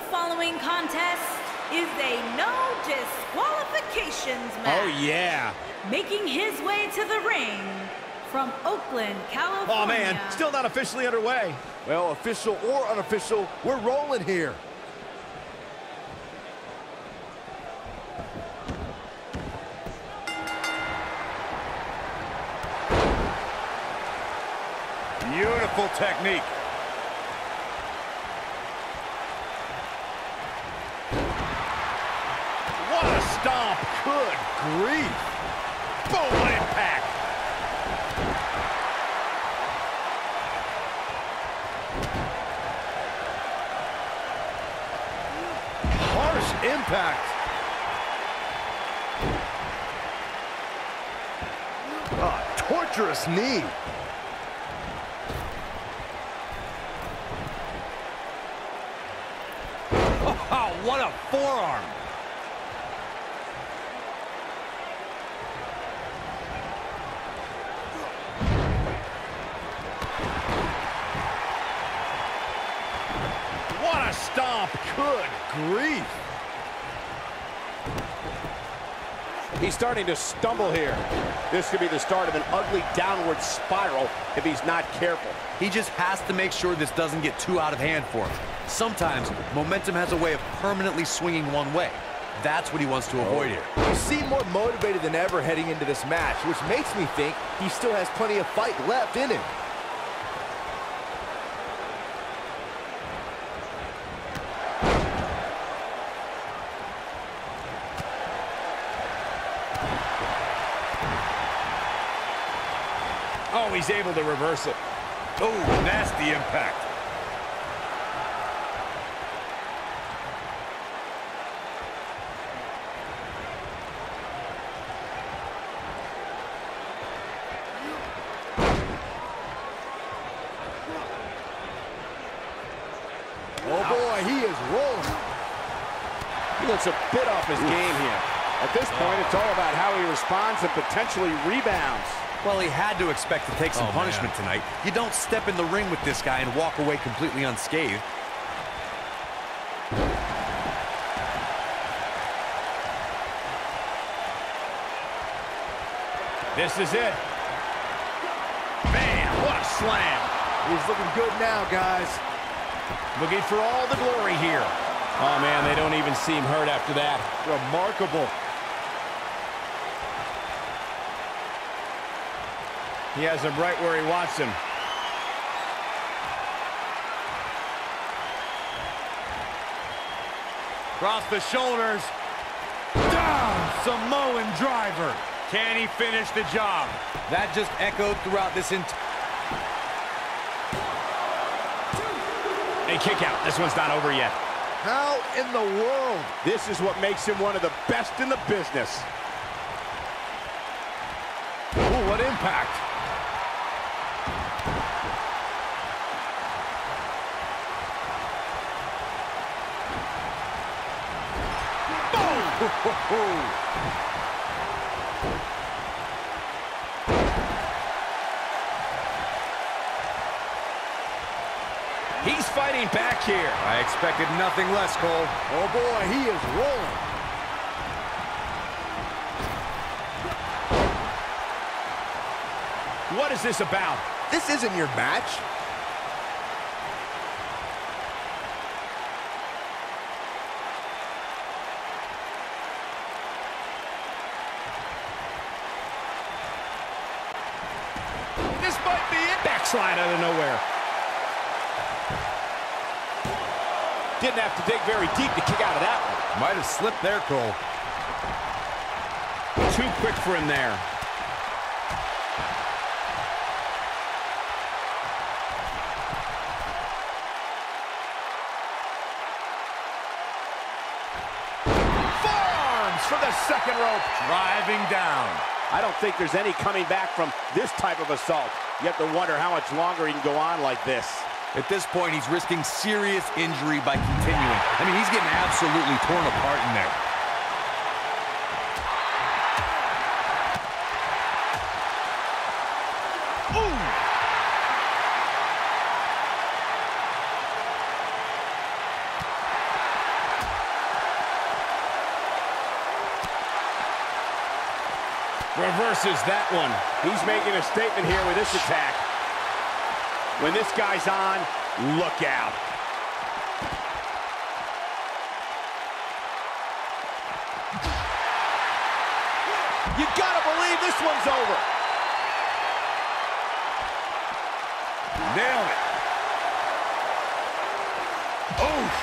The following contest is a no disqualifications oh, match. Oh, yeah. Making his way to the ring from Oakland, California. Oh, man, still not officially underway. Well, official or unofficial, we're rolling here. Beautiful technique. What a stomp. Good grief. Boom, what impact. Harsh impact. A torturous knee. Oh, what a forearm. What a stomp. Good grief. He's starting to stumble here. This could be the start of an ugly downward spiral if he's not careful. He just has to make sure this doesn't get too out of hand for him. Sometimes, momentum has a way of permanently swinging one way. That's what he wants to avoid here. You seem more motivated than ever heading into this match, which makes me think he still has plenty of fight left in him. Oh, he's able to reverse it. Oh, nasty impact. Oh boy, he is rolling. He looks a bit off his game here. At this point, it's all about how he responds and potentially rebounds. Well, he had to expect to take some Oh, punishment tonight. You don't step in the ring with this guy and walk away completely unscathed. This is it. Man, what a slam. He's looking good now, guys. Looking for all the glory here. Oh, man, they don't even seem hurt after that. Remarkable. He has him right where he wants him. Cross the shoulders. Down, Samoan driver. Can he finish the job? That just echoed throughout this entire... A kick out. This one's not over yet. How in the world? This is what makes him one of the best in the business. Ooh, what impact. He's fighting back here. I expected nothing less, Cole. Oh boy, he is rolling. What is this about? This isn't your match. This might be it. Backslide out of nowhere. Didn't have to dig very deep to kick out of that one. Might have slipped there, Cole. Too quick for him there. Forearms for the second rope. Driving down. I don't think there's any coming back from this type of assault. You have to wonder how much longer he can go on like this. At this point, he's risking serious injury by continuing. I mean, he's getting absolutely torn apart in there. Reverses that one. He's making a statement here with this attack. When this guy's on, look out. You gotta believe this one's over. Nailed it. Oof.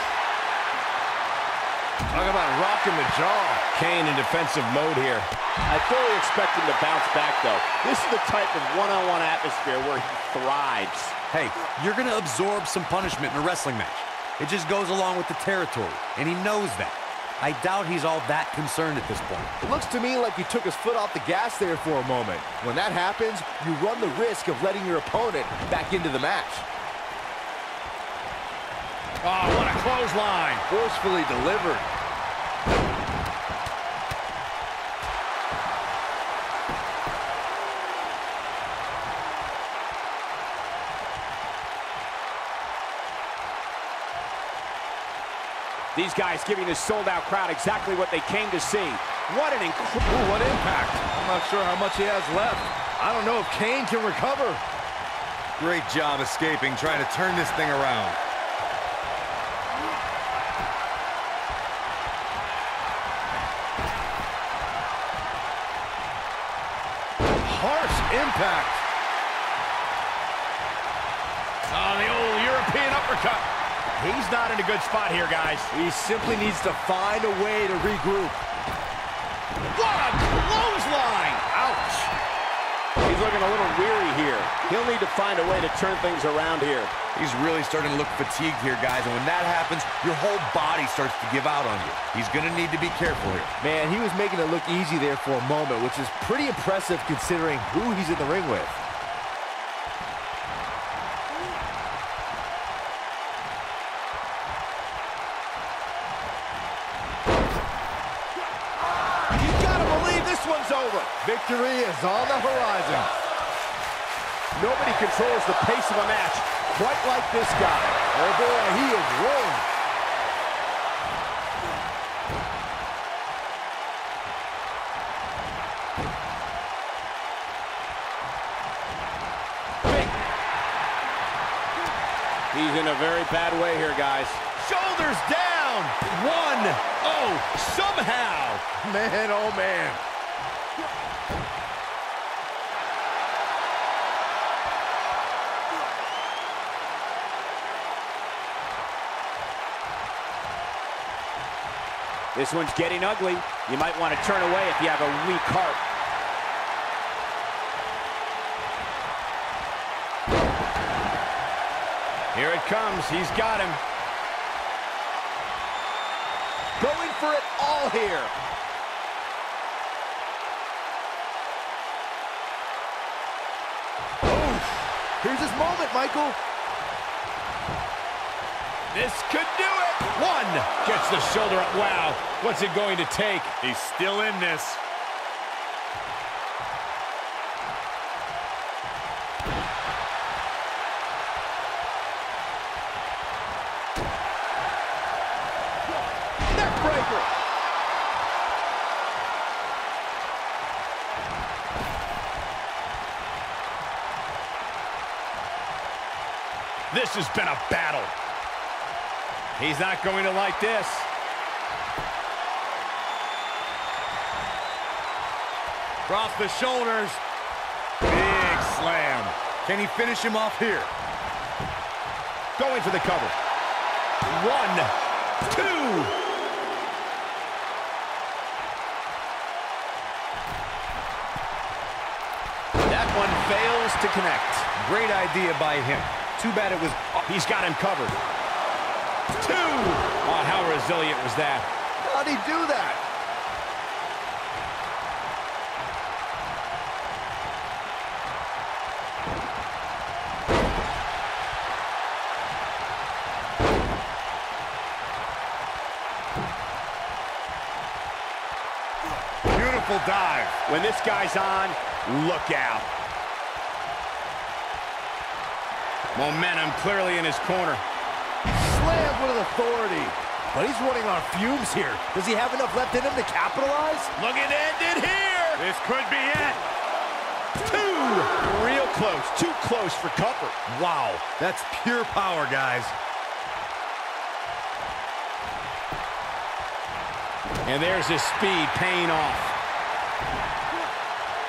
Talk about rocking the jaw. Kane in defensive mode here. I fully expect him to bounce back, though. This is the type of one-on-one -on -one atmosphere where he thrives. Hey, you're going to absorb some punishment in a wrestling match. It just goes along with the territory, and he knows that. I doubt he's all that concerned at this point. It looks to me like he took his foot off the gas there for a moment. When that happens, you run the risk of letting your opponent back into the match. Oh, what a clothesline. Forcefully delivered. These guys giving this sold-out crowd exactly what they came to see. What an incredible... what impact. I'm not sure how much he has left. I don't know if Kane can recover. Great job escaping, trying to turn this thing around. Harsh impact. Oh, the old European uppercut. He's not in a good spot here, guys. He simply needs to find a way to regroup. What a clothesline! Ouch. He's looking a little weary here. He'll need to find a way to turn things around here. He's really starting to look fatigued here, guys, and when that happens, your whole body starts to give out on you. He's going to need to be careful here. Man, he was making it look easy there for a moment, which is pretty impressive considering who he's in the ring with. Victory is on the horizon. Nobody controls the pace of a match quite like this guy. Oh boy, he is rolling. He's in a very bad way here, guys. Shoulders down. One. Oh, somehow. Man, oh man. This one's getting ugly. You might want to turn away if you have a weak heart. Here it comes. He's got him. Going for it all here. Here's his moment, Michael. This could do it. One. Gets the shoulder up. Wow. What's it going to take? He's still in this. This has been a battle. He's not going to like this. Across the shoulders. Big slam. Can he finish him off here? Going for the cover. One, two. That one fails to connect. Great idea by him. Too bad it was... Oh, he's got him covered. Two. Oh, how resilient was that? How'd he do that? Beautiful dive. When this guy's on, look out. Momentum clearly in his corner. Slammed with authority. But he's running on fumes here. Does he have enough left in him to capitalize? Look to end it here. This could be it. Two. Real close. Too close for comfort. Wow, that's pure power, guys. And there's his speed paying off.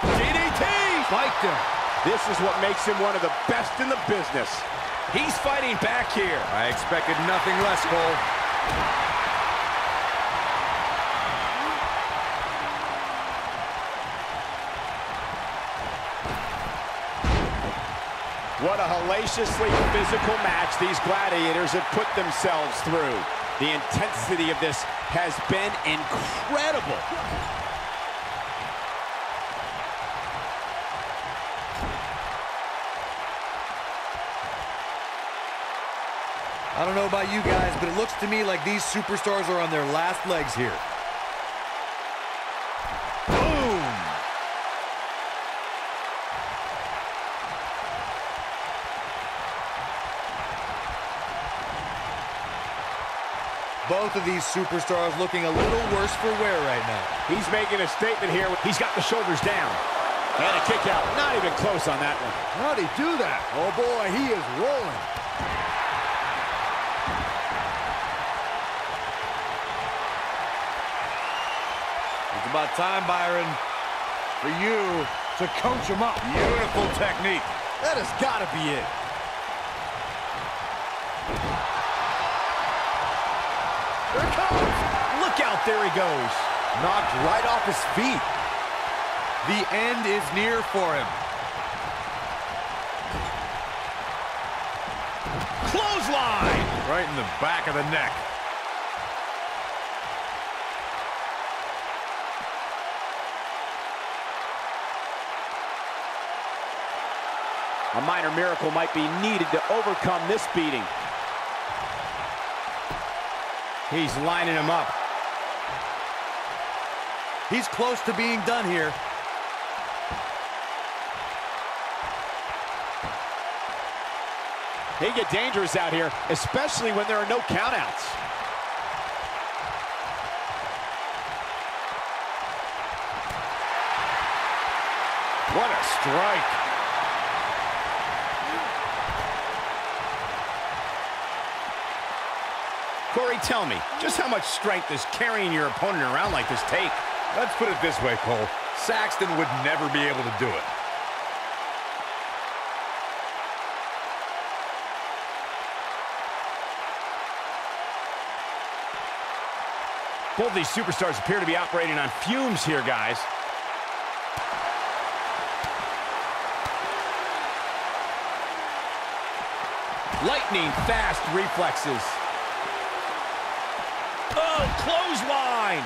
DDT! Spiked him. This is what makes him one of the best in the business. He's fighting back here. I expected nothing less, Cole. What a hellaciously physical match these gladiators have put themselves through. The intensity of this has been incredible. I don't know about you guys, but it looks to me like these superstars are on their last legs here. Boom! Both of these superstars looking a little worse for wear right now. He's making a statement here. He's got the shoulders down. And a kick out. Not even close on that one. How'd he do that? Oh, boy, he is rolling. It's about time, Byron, for you to coach him up. Beautiful technique. That has got to be it. There it comes. Look out, there he goes. Knocked right off his feet. The end is near for him. Clothesline! Right in the back of the neck. A minor miracle might be needed to overcome this beating. He's lining him up. He's close to being done here. They get dangerous out here, especially when there are no countouts. What a strike. Corey, tell me, just how much strength does carrying your opponent around like this take? Let's put it this way, Cole. Saxton would never be able to do it. Both these superstars appear to be operating on fumes here, guys. Lightning fast reflexes. Oh, clothesline!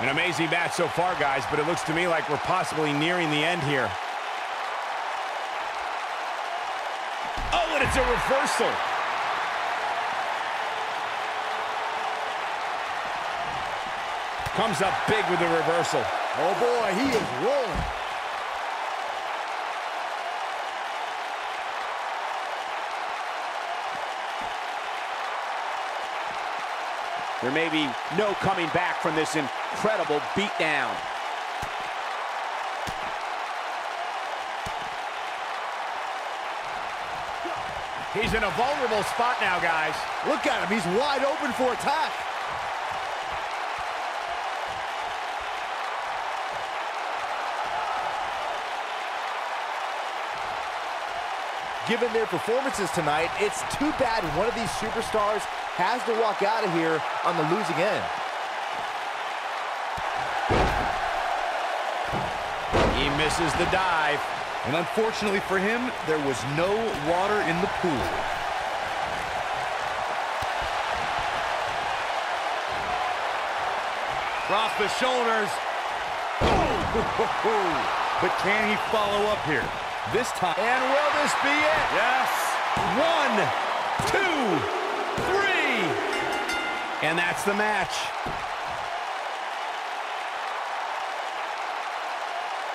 An amazing match so far, guys, but it looks to me like we're possibly nearing the end here. Oh, and it's a reversal. Comes up big with the reversal. Oh, boy, he is rolling. There may be no coming back from this incredible beatdown. He's in a vulnerable spot now, guys. Look at him. He's wide open for attack. Given their performances tonight, it's too bad one of these superstars has to walk out of here on the losing end. He misses the dive. And unfortunately for him, there was no water in the pool. Cross the shoulders. But can he follow up here? This time. And will this be it? Yes. One, two, three. And that's the match.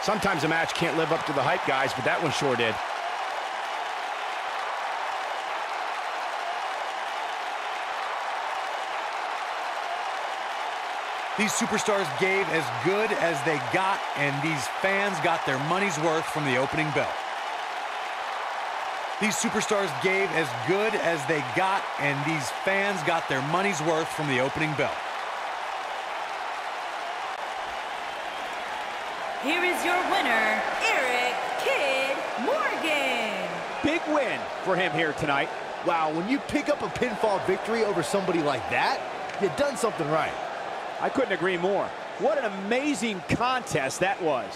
Sometimes a match can't live up to the hype, guys, but that one sure did. These superstars gave as good as they got, and these fans got their money's worth from the opening bell. These superstars gave as good as they got, and these fans got their money's worth from the opening bell. Here is your winner, Eric Kid Morgan. Big win for him here tonight. Wow, when you pick up a pinfall victory over somebody like that, you've done something right. I couldn't agree more. What an amazing contest that was.